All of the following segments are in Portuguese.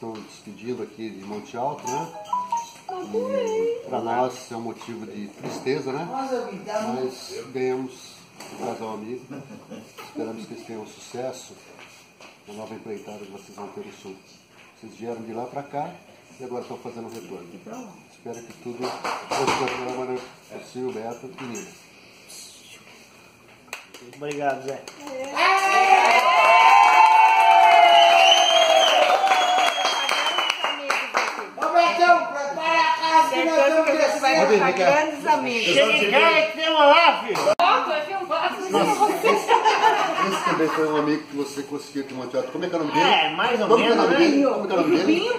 estão despedindo aqui de Monte Alto, né? Para nós é um motivo de tristeza, né? Mas ganhamos um casal amigo. Esperamos que eles tenham sucesso na nova empreitada que vocês vão ter no Sul. Vocês vieram de lá para cá e agora estão fazendo o retorno. Espero que tudo ocorra da melhor maneira possível, Beto e Nina. Obrigado, Zé. A casa que descer. Vai deixar grandes amigos. Chega em casa que tem uma lá, filho. Esse também foi um amigo que você conseguiu em Monte Alto. Como é que é o nome dele? É, mais ou Como que é o menos, nome né? dele? Como que é o nome dele?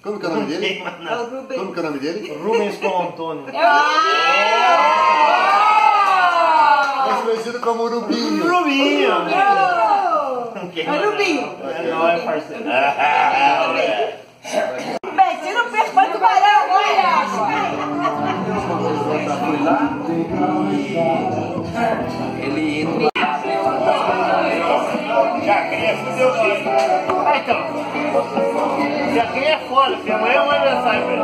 Como que é o nome dele? mais É. Como que é o nome dele? Rubens com Antônio. Mais conhecido como Urubinho. Rubinho. Quem É Rubinho. É nóis, parceiro. Bem, tira o peixe tubarão, olha! Já cria, fudeu filho. Ah, então. Já cria é foda, porque amanhã é um aniversário pra ele.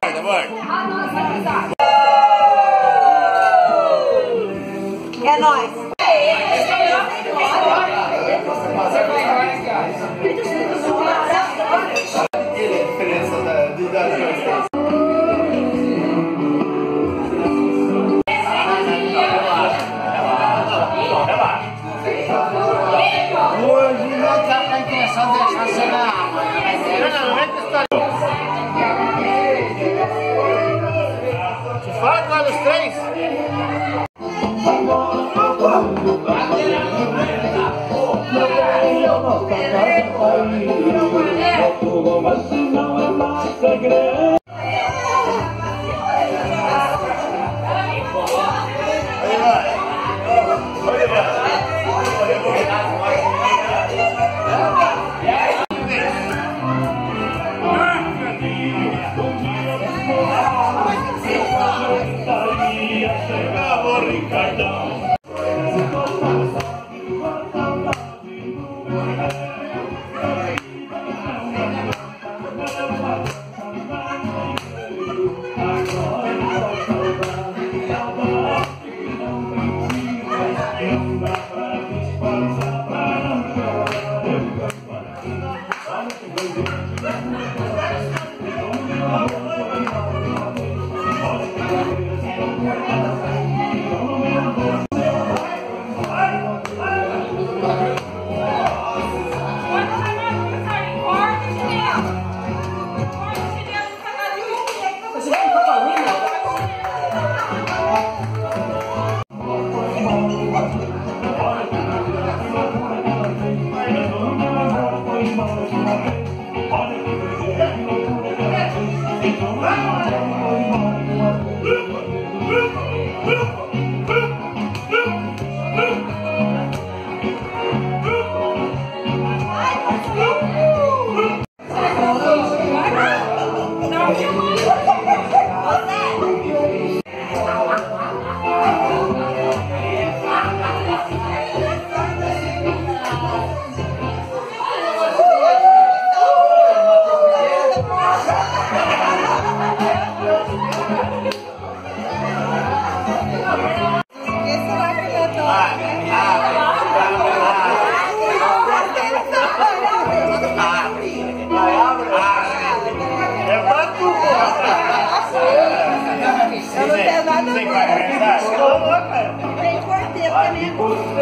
Bora, bora. Aí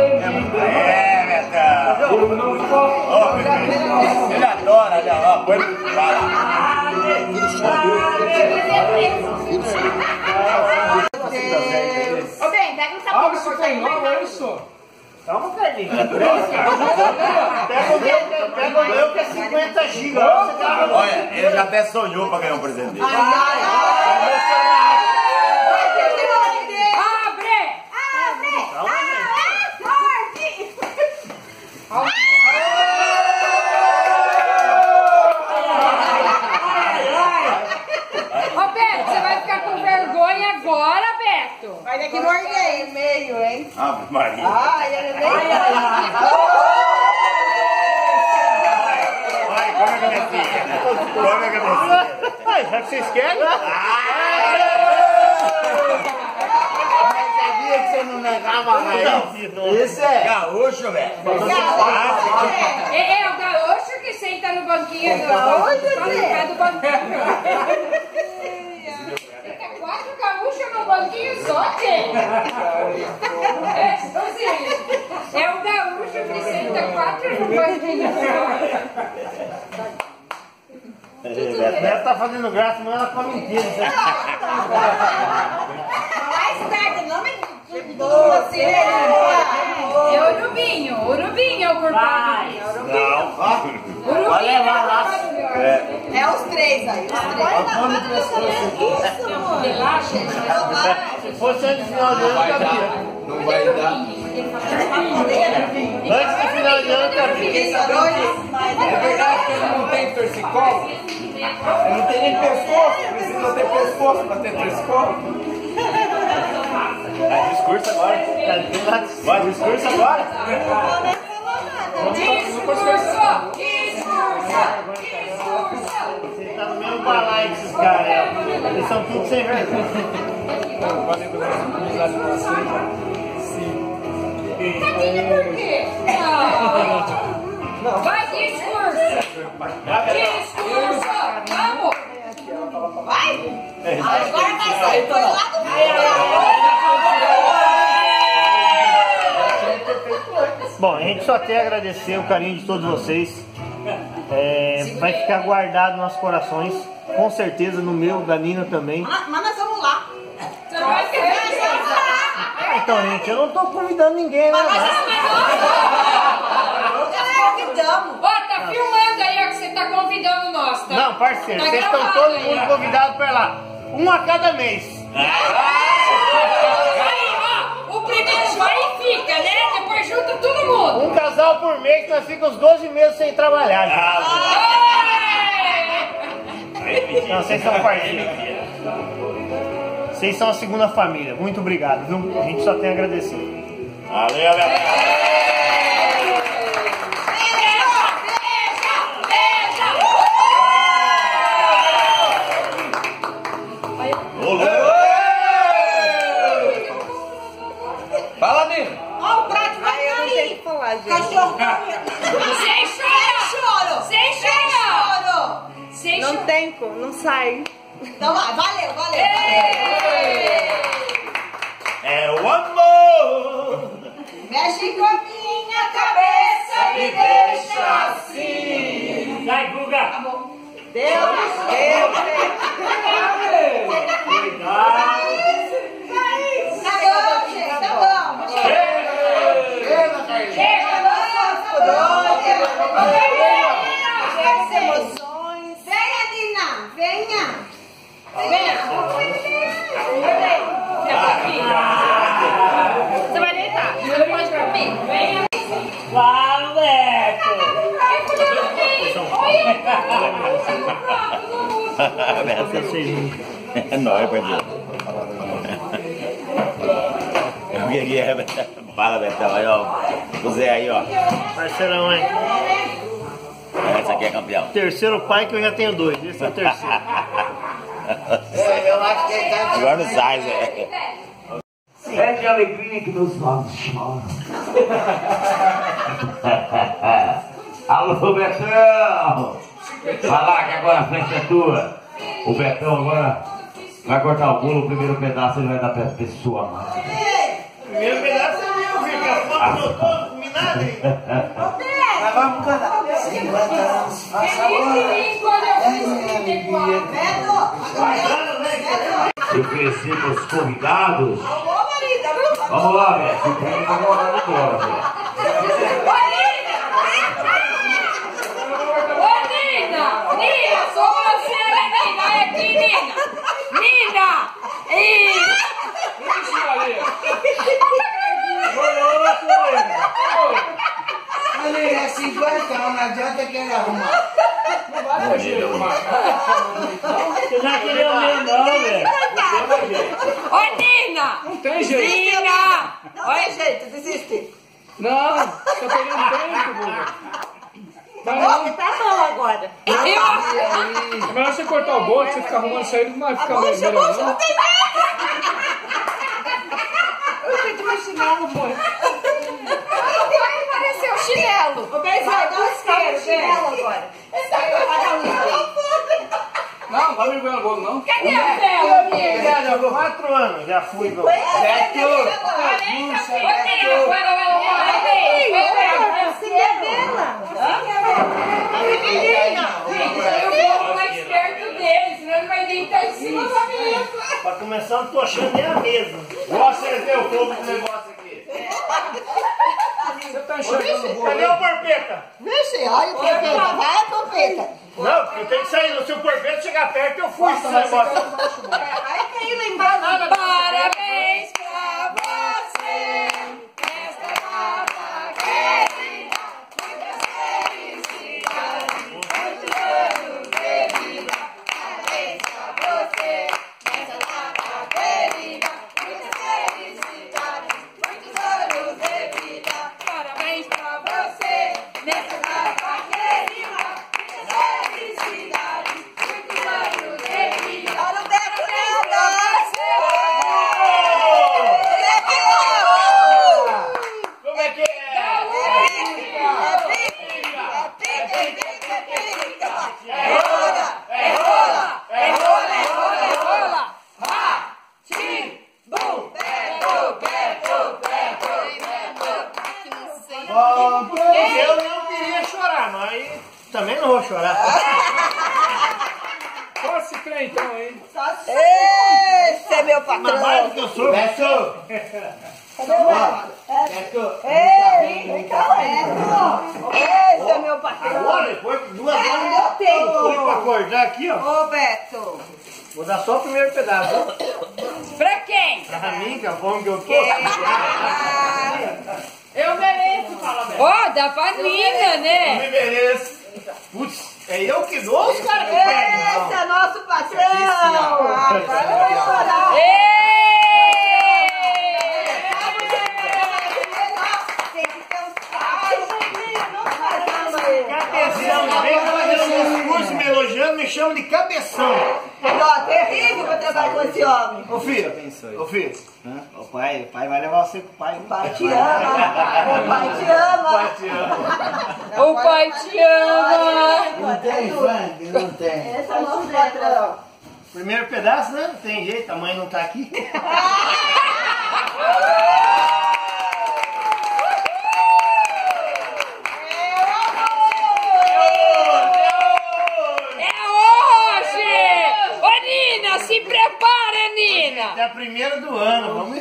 É, Betão. Ele adora, olha lá. Põe ele lá. Ô, bem, pega um sapato Olha isso aí, olha isso. Calma, Carlinhos. Pega o meu, pega o meu que é 50 GB. Olha, você tá Olha, ele já até sonhou pra ganhar um presente dele. Vai ter Ave Maria. Ai, ai, ai, ai, ai. Vai, come a cabecinha. Come a cabecinha. Ai, já que vocês querem. não negava nada. Esse é gaúcho, velho. É. é, é o gaúcho que senta no banquinho do gaúcho, só no pé do banquinho. Banquinho só, gente. É, ô, Cílio, é o gaúcho que senta quatro no banquinho só. Ela tá fazendo graça, mas ela come inteiro. Mais tarde, não me você. É urubinho, urubinho é o culpado. Não. Urubinho Vai levar lá. é É os três aí, os três. Relaxa. Se fosse antes do final de ano, cabia. Não vai dar. Antes do final de ano, cabia. É verdade que ele não tem torcicolo? Ele não tem nem pescoço, precisa ter pescoço pra ter torcicolo. Vai, discurso agora. Vai, discurso agora. Discurso, discurso, discurso. Você tá no mesmo balaio que esses caras. é. Eles são tudo sem vergonha. Valeu pela amizade com vocês. Tadinho, por quê? Não. Vai, discurso. Discurso. Vamos. Vai? Agora vai sair foi lá do Bom, a gente só quer agradecer o carinho de todos vocês. É, vai ficar guardado nos nossos corações. Com certeza no meu, da Nina também. Mas mas nós vamos lá. Você vai querer Ah, então, gente, eu não tô convidando ninguém, né? Mas nós Não, nós convidamos. Ó, tá filmando aí, ó, que você tá convidando nós, tá? não parceiro, Tá vocês estão todo aí, mundo ó. convidado pra lá. Um a cada mês. Aí, ó, o primeiro vai e fica, né? Junta todo mundo. Um casal por mês, nós ficamos 12 meses sem trabalhar. gente. Não, vocês são parceiros. Vocês são a segunda família. Muito obrigado, viu? A gente só tem a agradecer. Valeu, galera. Sai. Então vai, valeu, valeu. É o amor. Mexe com a minha cabeça, me deixa assim. Vai, Guga! Deus, Deus, Tá bom, gente, tá bom. Chega, As emoções. Venha, venha. Venha. Você vai deitar. Você pode dormir. Venha. Claro, Beto! Vocês nunca. É nóis, parceiro. O que que é? Fala, Betão. Aí, ó. O Zé aí, ó. Parceirão, hein? Essa aqui é campeão. Terceiro pai que eu já tenho dois. Esse é o terceiro. Eu acho que ele tá Agora não sai, Zé. É de alegria que meus olhos choram. Alô, Betão! Vai lá que agora a frente é tua. O Betão agora vai cortar o bolo, o primeiro pedaço ele vai dar pra pessoa amada. Primeiro pedaço é meu, filho. Que a foto comi nada ainda. Mas vamos cantar. 50 anos, faça Eu cresci com os convidados. Vamos lá, Beto. O prêmio tá rolando embora, velho. Ô, Nina! Nina, sou você, Nina! Olha aqui, Nina! Nina! Ih! Mas ele é 50, não adianta que ele arrumar. Você já queria o meu, não, velho. Ô, Nina! Não tem jeito. Nina! Olha, gente, desiste. Não, tá perdendo tempo. Vai Ó, não. tá bom agora. É melhor você cortar o bolso, você ficar arrumando isso aí, não vai ficar Poxa, melhor não não. tem mais. Eu perdi meu chinelo, moço. O. Ô, Benzão, dá um isqueiro, agora. Apaga a luz. Não, não vai me ver bolo não. Cadê a vela? Obrigado, há quatro anos já fui. meu. Certo. Acender a vela. Eu vou mais perto dele, senão ele vai deitar em cima da mesa. Pra começar, eu tô achando nem a mesa. Vou acender o fogo do negócio aqui. Tá enxergando o bolo Cadê aí? o porpeta? Vixe, olha o porpeta. Vai, porpeta. Não, eu tenho que sair. Se o porpeta chegar perto, eu fui. esse negócio. Vai cair lá embaixo pra você nesta data querida. Muitas felicidades, muitos anos de vida. Parabéns pra você nesta data querida. Muitas felicidades, muitos anos de vida. Parabéns pra você nesta data querida. Muitas felicidades, muitos anos de vida. Olha o Beto Parabéns pra Como é que é? Eu não queria chorar, mas chorar. Só se crê então, hein? Esse é meu Mas mais do patrão. que eu sou. Ei, vem cá, Beto. Esse é meu patrão. Agora, depois de duas horas, Cadê o tempo? eu pra acordar aqui, ó. Ô, Beto. Vou dar só o primeiro pedaço. Pra quem? Pra mim, que é a fome que eu tô. Eu mereço, fala mesmo. Ó, dá pra né? Me mereço. Putz, é eu que dou ou os caras que pegam? Esse é nosso patrão. Ah, um discurso me elogiando, me chama de cabeção. Ó, terrível pra trabalhar com esse homem. Ô filho, ô filho. O pai, o pai vai levar você pro pai. O pai te ama. O pai te ama. te ama. O pai te ama. Não tem, Frank, não tem. Esse é o nosso patrão. Primeiro pedaço, né? Não tem jeito, a mãe não tá aqui. É hoje! Ô, Nina, se prepara, Nina! É a primeira do ano, vamos ver.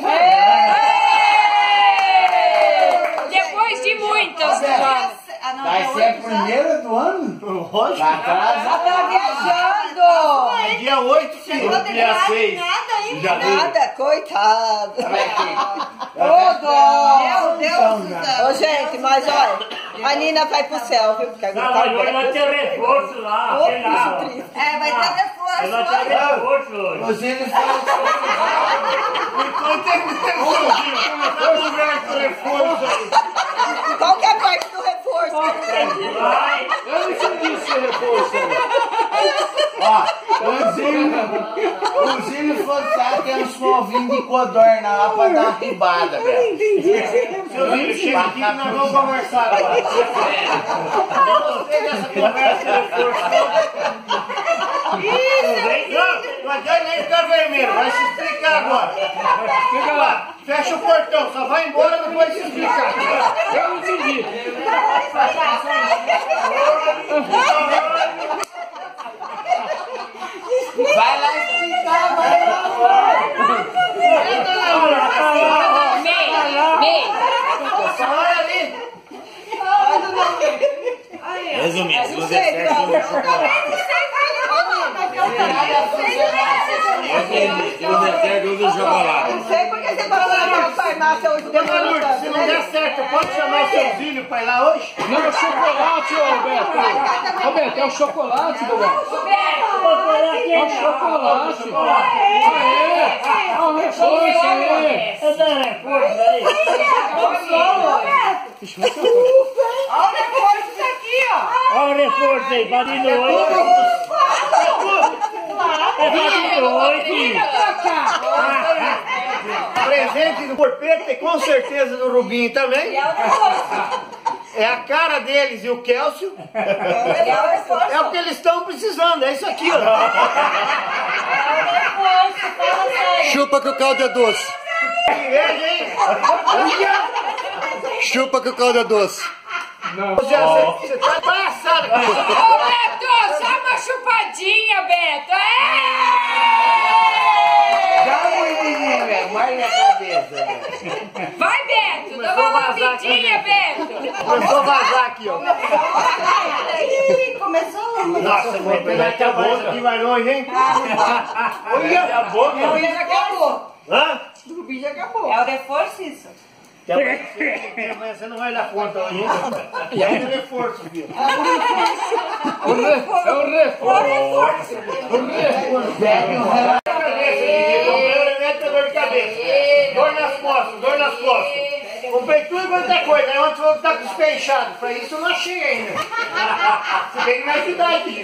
Depois de muitas, mano. Ah, não, Vai é ser a primeira do ano? Lógico. Tá atrasado. Já tá viajando. É dia 8, filho. Não tem dia nada, seis nada de ainda. janeiro. Nada, coitado. Ô, dó. Meu Deus do céu. Ô, gente, mas olha, a Nina vai pro céu, viu? Porque agora Não, tá mas hoje vai ter reforço lá. É, vai ter Ele vai reforço. ter reforço hoje. Você ele fala tem. Vamos ver esse reforço aí. Qual que é a parte do reforço? Vai. Eu não entendi esse reforço. Ó, o Zílio, o ah, tem uns novinhos de codorna lá pra dar uma ribada, velho. Seu filho, chega aqui que nós vamos conversar agora. Eu gostei dessa conversa reforço. Não vem, não, adianta nem ficar vermelho, vai se explicar agora. Fica lá. Fecha o portão, só vai embora depois de se explicar. Eu não entendi. Vai lá explicar, vai lá. Resumindo, se Não não sei, porque você passou naquela farmácia hoje Dona se não der certo, pode chamar o seu filho ir lá hoje? Não, é chocolate. Ô Beto, é o chocolate, Beto. É o chocolate. É o reforço. Eu dou reforço. Olha o reforço aqui, ó. Olha o reforço aí, vai de noite. É vai de noite. Presente no Porpeta e com certeza no Rubinho também. É a cara deles e o Kelsio. É o que eles estão precisando, é isso aqui, ó. Chupa que o caldo é doce. Chupa que o caldo é doce. Você, você, você tá palhaçada. Ô, Beto, só uma chupadinha, Beto. É! Dá uma menininha, velho. Mais na cabeça, velho. Vai, Beto, dá Começou a Beto. Começou a vazar aqui, ó. Ih, começou. Nossa, vai pegar até a boca. aqui vai longe, hein? Olha a boca. já acabou. Hã? O Rubi já acabou. É o reforço isso. Amanhã você não vai dar conta hoje, hein? E aí é reforço, filho. É o reforço. É o reforço. dor de cabeça. Dor nas costas, dor nas costas. Comprei tudo quanto é coisa. Aí ontem falou que tá inchados. Pra isso eu não achei ainda. Você tem que me ajudar aqui.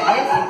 De